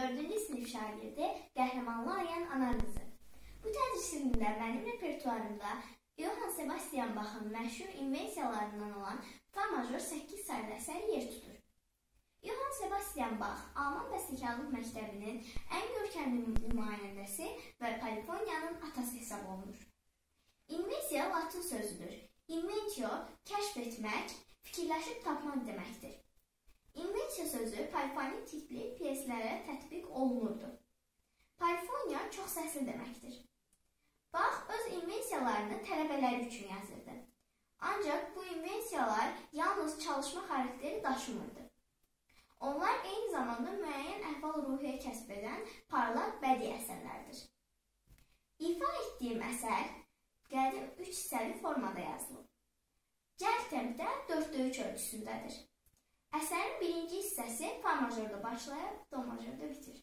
4-cü sinif şagirdi Qəhrəmanlı Ayan Anarqızı. Bu tədris ilində mənim repertuarımda Johann Sebastian Bach'ın məşhur invensiyalarından olan fa major 8 saylı əsəri yer tutur. Johann Sebastian Bach Alman bəstəkarlıq məktəbinin ən görkəmli nümayəndəsi və polifoniyanın atası hesab olunur. Invensiya latın sözüdür. Inventio kəşf etmək, fikirləşib tapmaq deməkdir. Invensiya sözü polifonik tipli pyeslərə tətbiq olunurdu. Polifoniya çox səsli deməkdir. Bax, öz invensiyalarını tələbələr üçün yazırdı. Ancaq bu invensiyalar yalnız çalışma xarakteri daşımırdı. Onlar eyni zamanda müəyyən əhval-ruhiyyə kəsb edən parlaq bədii əsərlərdir. İfa etdiyim əsər qədim 3 hissəli formada yazılıb. Cəld tempdə 4-də 3 ölçüsündədir. Əsərin birinci hissəsi fa majorda başlayıb do majorda bitir.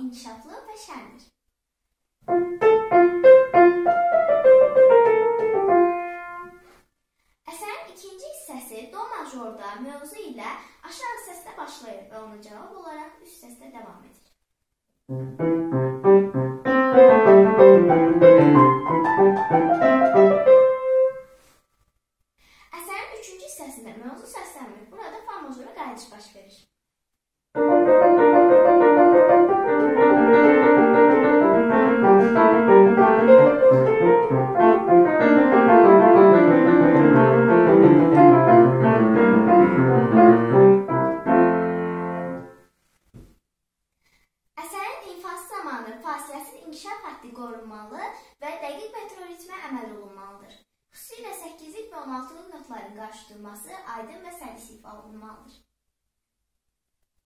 İnkişaflı və şəndir. Əsərin ikinci hissəsi do majorda mövzu ilə aşağı səslə başlayır və ona cavab olaraq üst səslə davam edir. Əsərin üçüncü hissəsində mövzu səslənmir. Burada fa majora qayıdış baş verir. İnkişaf həddi qorunmalı və dəqiq metroritmə əməl olunmalıdır. Xüsusilə 8-lik və 16-lıq notların qarşıdurması aydın və səlis ifadə olunmalıdır.